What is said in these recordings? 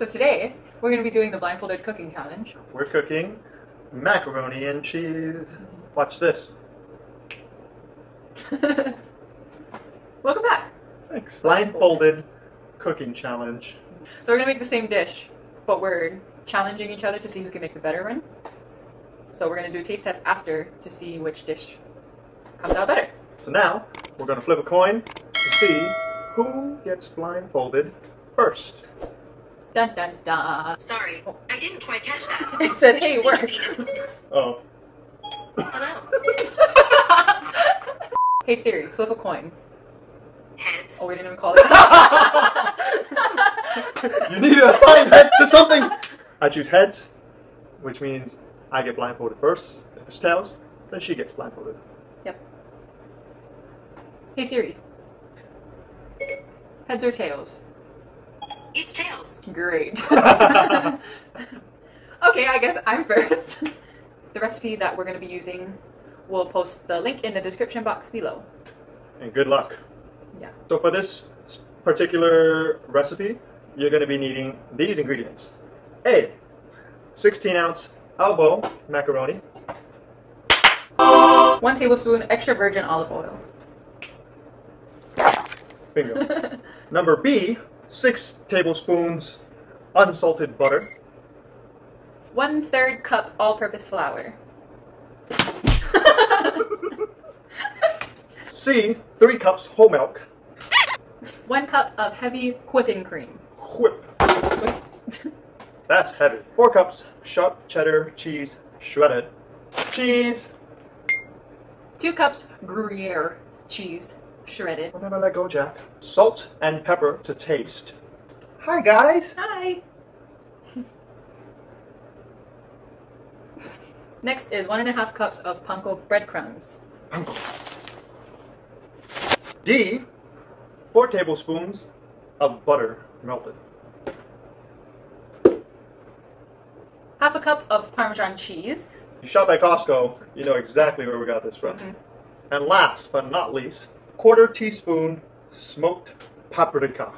So today we're going to be doing the blindfolded cooking challenge. We're cooking macaroni and cheese. Watch this. Welcome back. Thanks. Blindfolded cooking challenge. So we're going to make the same dish, but we're challenging each other to see who can make the better one. So we're going to do a taste test after to see which dish comes out better. So now we're going to flip a coin to see who gets blindfolded first. Dun dun dun. Sorry, I didn't quite catch that. It said, hey, work. Oh. Hello. hey Siri, flip a coin. Heads. Oh, we didn't even call it. you need to assign head to something. I choose heads, which means I get blindfolded first. If it's tails, then she gets blindfolded. yep. Hey Siri. Heads or tails? It's tails. Great. okay, I guess I'm first. The recipe that we're going to be using, we'll post the link in the description box below. and good luck. Yeah. So for this particular recipe, you're going to be needing these ingredients. A, 16 ounce elbow macaroni. One tablespoon extra virgin olive oil. Bingo. Number B, six tablespoons unsalted butter. One third cup all purpose flour. C, three cups whole milk. One cup of heavy whipping cream. Whip. That's heavy. Four cups sharp cheddar cheese shredded. Cheese. Two cups Gruyere cheese shredded. We'll never let go, Jack. Salt and pepper to taste. Hi, guys. Hi! Next is one and a half cups of panko breadcrumbs. D, four tablespoons of butter melted. Half a cup of Parmesan cheese. You shop at Costco, you know exactly where we got this from. Mhm. And last but not least, quarter teaspoon smoked paprika.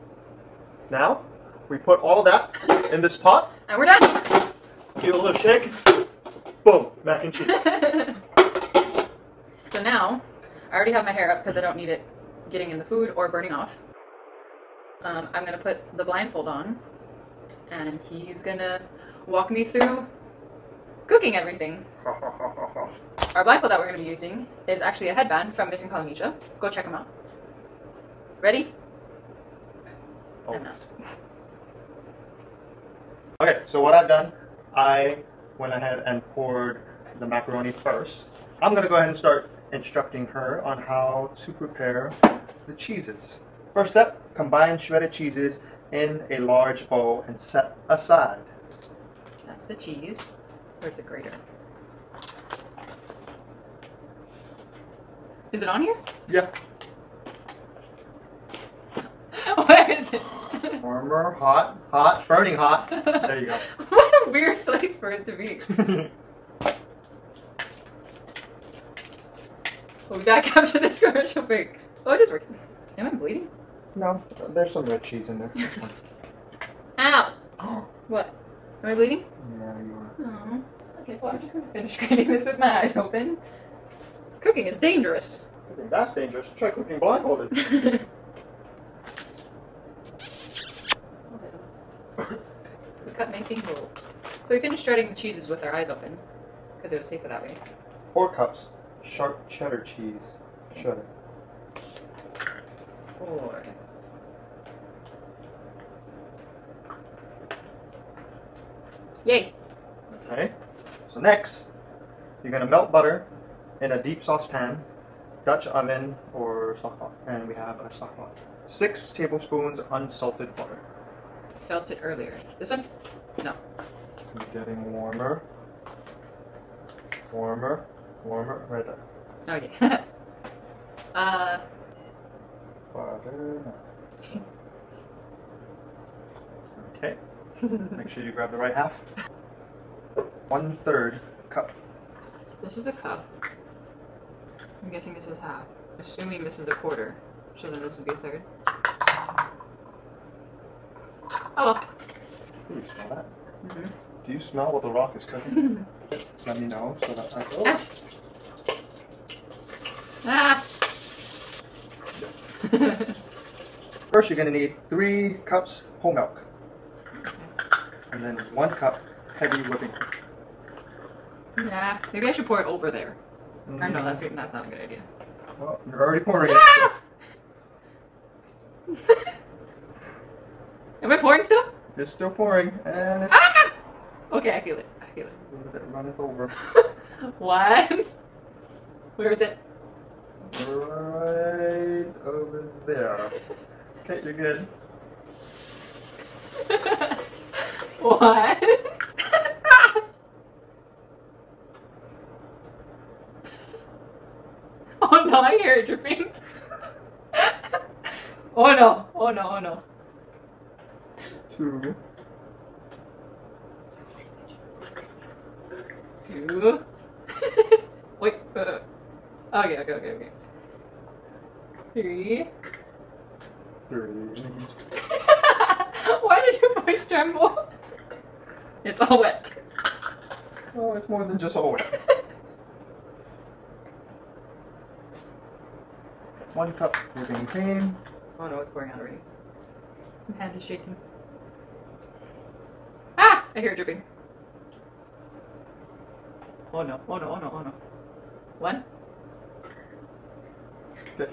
now, we put all that in this pot, And we're done! give it a little shake, boom, mac and cheese. so now, I already have my hair up because I don't need it getting in the food or burning off. Um, I'm gonna put the blindfold on, and he's gonna walk me through cooking everything. Our blindfold that we're gonna be using is actually a headband from Missing Polynesia. Go check them out. Ready? Oh. Okay, so what I've done, I went ahead and poured the macaroni first. I'm gonna go ahead and start instructing her on how to prepare the cheeses. First step, combine shredded cheeses in a large bowl and set aside. That's the cheese. Where's the grater? Is it on here? Yeah. Where is it? Warmer, hot, hot, burning hot. There you go. what a weird place for it to be. Well, we gotta capture this commercial break. Oh, it is working. Am I bleeding? no, there's some red cheese in there. Ow! yeah, What? Am I bleeding? You are. Okay, well, I'm just gonna finish grating this with my eyes open. Cooking is dangerous. I think that's dangerous. Try cooking blindfolded. we cut making roll. So we finished shredding the cheeses with our eyes open because it was safer that way. Four cups sharp cheddar cheese shredded. Four. Yay! Okay. So next, you're gonna melt butter in a deep saucepan, Dutch oven or stock pot, and we have a stock pot. Six tablespoons unsalted butter. Felt it earlier. This one? No. Getting warmer, warmer, warmer. Right there. Okay. uh, Butter. Okay. Make sure you grab the right half. One third cup. this is a cup. I'm guessing this is half. Assuming this is a quarter. So then this would be a third. Oh well. Ooh, you smell that? Mhm. Do you smell what the rock is cooking? Let me know so that I. Oh. Ah. Ah. First, you're gonna need three cups whole milk, and then one cup heavy whipping cream. Yeah. Maybe I should pour it over there. Or Mm-hmm. no, that's that's not a good idea. Well, you're already pouring it. Ah! Am I pouring still? It's still pouring, and it's Ah! Okay, I feel it. I feel it. little runneth over. One. Where is it? Right over there. Okay, you're good. One. Oh no, I hear it dripping. oh no, oh no, oh no. Two. Two. Wait, uh, okay, okay, okay, okay. Three. Three. Why did your voice tremble? It's all wet. Oh, it's more than just all wet. One cup whipping cream. Oh no, it's pouring out already. My hand is shaking. Ah! I hear it dripping. Oh no, oh no, oh no, oh no. One. Okay.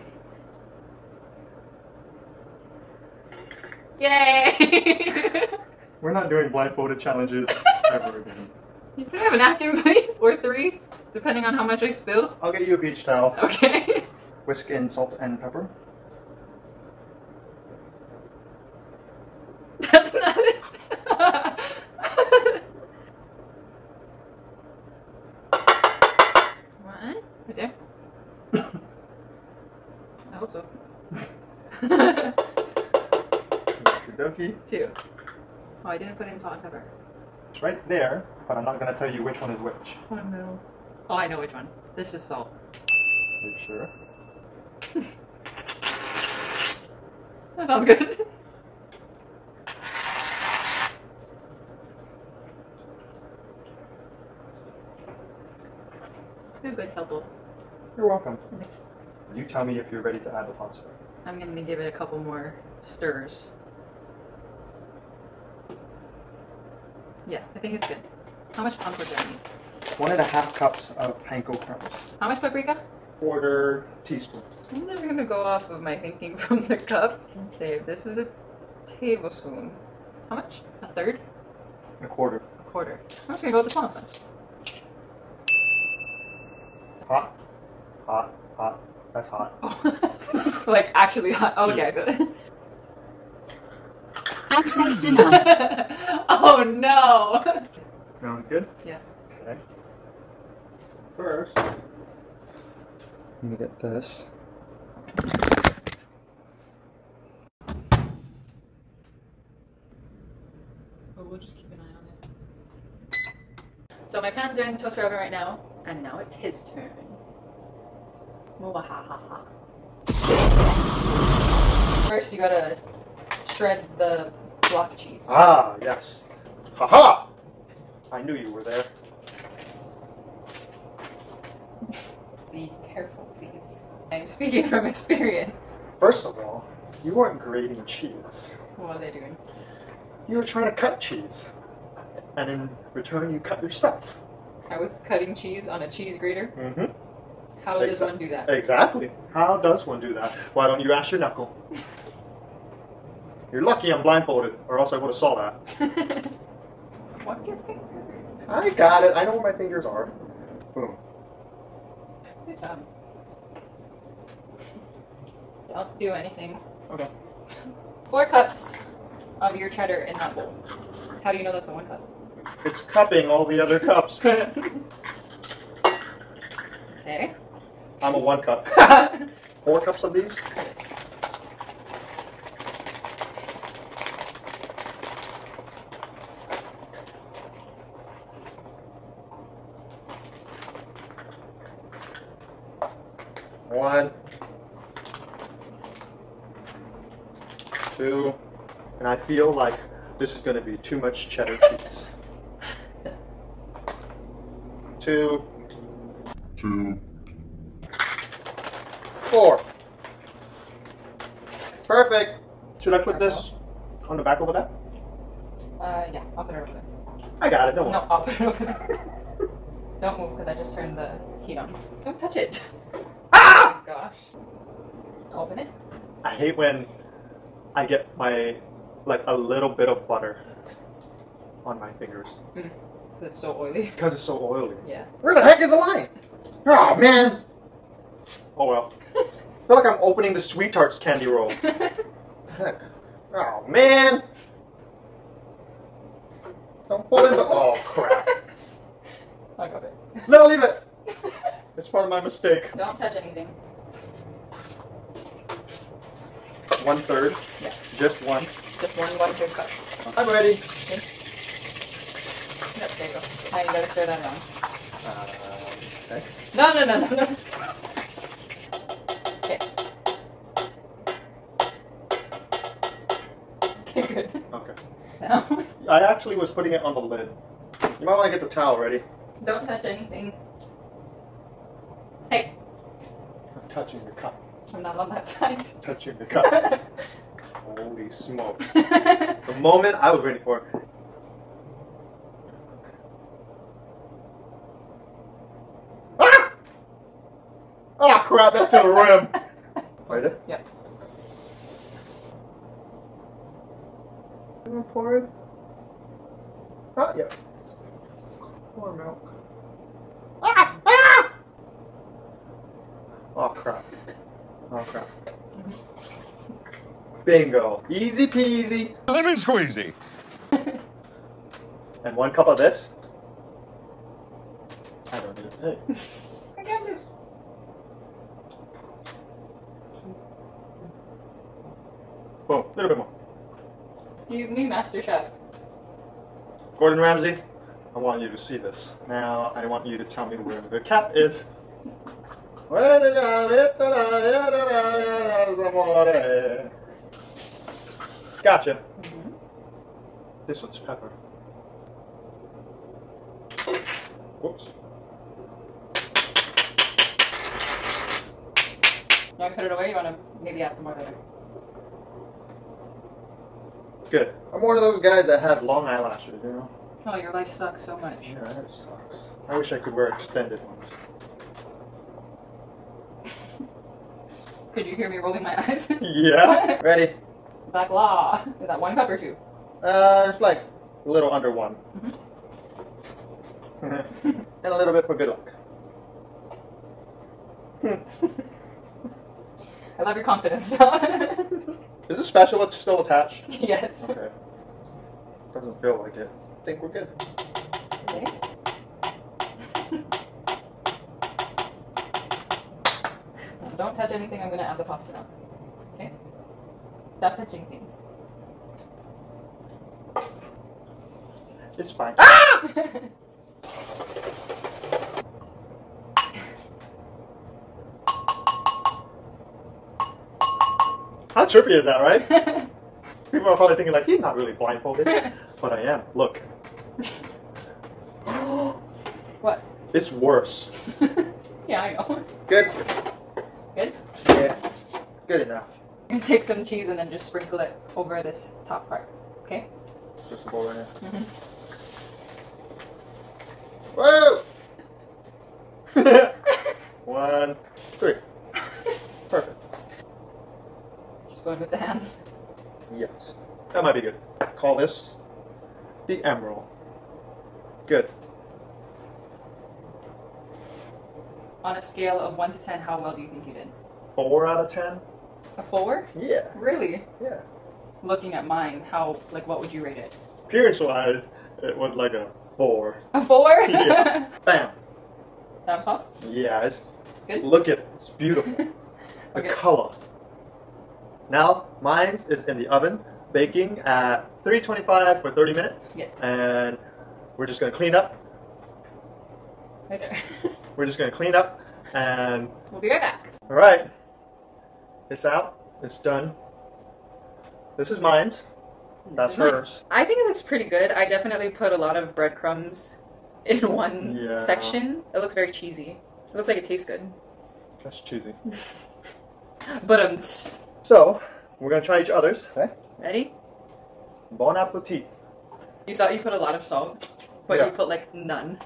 Yay! We're not doing blindfolded challenges ever again. You Can I have a napkin, please? Or three, depending on how much I spill. I'll get you a beach towel. Okay. Whisk in salt and pepper. That's not it. One. Right there. I hope so. Okie Two. Oh, I didn't put in salt and pepper. It's right there, but I'm not going to tell you which one is which. Oh no. Oh, I know which one. This is salt. Are you sure? That sounds good. You're good, helpful. You're welcome. You tell me if you're ready to add the pasta. I'm gonna give it a couple more stirs. Yeah, I think it's good. How much pumper do I need? One and a half cups of panko crumbs. How much paprika? Quarter teaspoon. I'm just gonna go off of my thinking from the cup and say this is a tablespoon. How much? A third? A quarter. A quarter. I'm just gonna go with the smallest one. Hot. Hot. Hot. That's hot. Oh. like actually hot. Oh yeah, good. Access denied. oh no. Sound good? Yeah. Okay. First, let me get this. But we'll just keep an eye on it. So my pan's are in the toaster oven right now, and now it's his turn. Mwahaha. First, you gotta shred the block cheese. Ah, yes. Haha! I knew you were there. Be careful, please. I'm speaking from experience. First of all, you weren't grating cheese. What are they doing? You were trying to cut cheese. And in return, you cut yourself. I was cutting cheese on a cheese grater. Mm-hmm. How does one do that? Exactly. How does one do that? Why don't you ask your knuckle? You're lucky I'm blindfolded, or else I would have saw that. Watch your finger. I got it. I know where my fingers are. Boom. Good job. Don't do anything. Okay. Four cups of your cheddar in that bowl. How do you know that's the one cup? It's cupping all the other cups. Okay. I'm a one cup. Four cups of these? Yes. One. Two. And I feel like this is going to be too much cheddar cheese. Two, two, four. Perfect. Should I put this on the back over there? Uh, yeah, I'll put it over there. I got it. Don't No. I'll put it over there. Don't move because I just turned the heat on. Don't touch it. Gosh. Open it. I hate when I get my like a little bit of butter on my fingers Mm. It's so oily. because it's so oily. Yeah. Where the heck is the line? Oh man. Oh well. I feel like I'm opening the SweeTarts candy roll. Heck. Oh man. Don't pull in the. Oh crap. I got it. No, leave it. It's part of my mistake. Don't touch anything. One third. Yeah. Just one. Just one one big cup. I'm ready. Okay. Yep, there you go. Now you gotta stir that around. Uh, okay. No, no, no, no, no. Okay. Okay, good. Okay. Now, I actually was putting it on the lid. You might want to get the towel ready. don't touch anything. Hey, I'm touching the cup. I'm not on that side. Touching the cup. Holy smokes. The moment I was waiting for. Ah! Oh crap, that's to the rim. Wait it. Yep. Gonna pour it. Ah, yeah. Pour milk. Ah! Ah! Oh crap. Oh crap. Bingo. Easy peasy. lemon squeezy. And one cup of this. I don't need it. Hey. I got this. Boom. A little bit more. Excuse me, Master Chef. Gordon Ramsay, I want you to see this. Now, I want you to tell me where the cap is. Gotcha. This one's pepper. Whoops. Want to put it away? You want to maybe add some more later? Good. I'm one of those guys that have long eyelashes, you know? Oh, your life sucks so much. Yeah, that sucks. I wish I could wear extended ones. Could you hear me rolling my eyes? Yeah. Ready? Black law. Is that one cup or two? Uh, it's like a little under one. and a little bit for good luck. I love your confidence. Is the spatula still attached? yes. Okay. Doesn't feel like it. I think we're good. Okay. Don't touch anything. I'm going to add the pasta now. Okay? Stop touching things. It's fine. Ah! How trippy is that, right? People are probably thinking like, he's not really blindfolded. but I am. Look. what? It's worse. yeah, I know. Good. Good? Yeah. Good enough. I'm going to take some cheese and then just sprinkle it over this top part. Okay? Just a bowl right here. Mhm. Whoa! One, three. Perfect. Just going with the hands. Yes. That might be good. Call this the emerald. Good. On a scale of 1 to 10, how well do you think you did? Four out of ten? A 4? Yeah. Really? Yeah. Looking at mine, how, like, what would you rate it? Appearance wise, it was like a four. A 4? Yeah. Bam. Thumbs up? Yeah, it's Good? look at it. It's beautiful. The Okay. color. Now, mine is in the oven, baking at 325 for 30 minutes. Yes. And we're just gonna clean up. Right there. We're just gonna clean up and we'll be right back. all right. It's out. It's done. This is mine. That's is mine. hers. I think it looks pretty good. I definitely put a lot of breadcrumbs in one Yeah. section. It looks very cheesy. It looks like it tastes good. That's cheesy. But um, So, we're gonna try each other's. Okay. ready? Bon appetit. You thought you put a lot of salt, but Yeah. you put like none.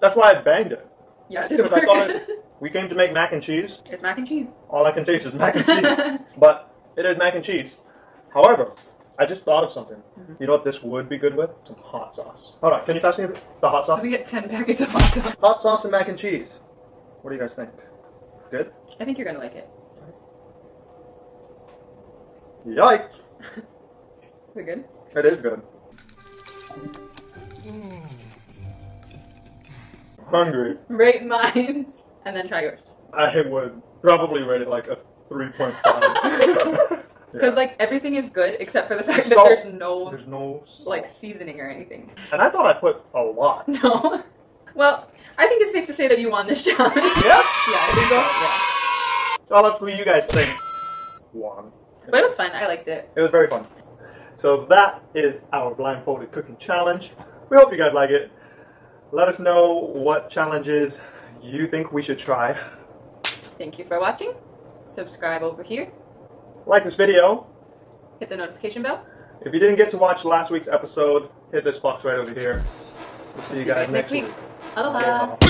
That's why I banged it. Yeah, it didn't Because I thought it, we came to make mac and cheese. it's mac and cheese. All I can taste is mac and cheese. but it is mac and cheese. However, I just thought of something. Mm-hmm. You know what this would be good with? Some hot sauce. Hold on, can you pass me the hot sauce? We get ten packets of hot sauce. Hot sauce and mac and cheese. What do you guys think? Good? I think you're gonna like it. Yikes! Is it good? It is good. Hungry. Rate mine, and then try yours. I would probably rate it like a 3.5. Because Yeah. like everything is good except for the fact that there's no There's no salt. like seasoning or anything. And I thought I put a lot. No. Well, I think it's safe to say that you won this challenge. Yeah? Yeah, I think so. Well, that's what you guys think. One. But it was fun. I liked it. It was very fun. So that is our blindfolded cooking challenge. We hope you guys like it. Let us know what challenges you think we should try. Thank you for watching. Subscribe over here. Like this video. Hit the notification bell. If you didn't get to watch last week's episode, hit this box right over here. We'll see you guys next week. Aloha. Aloha.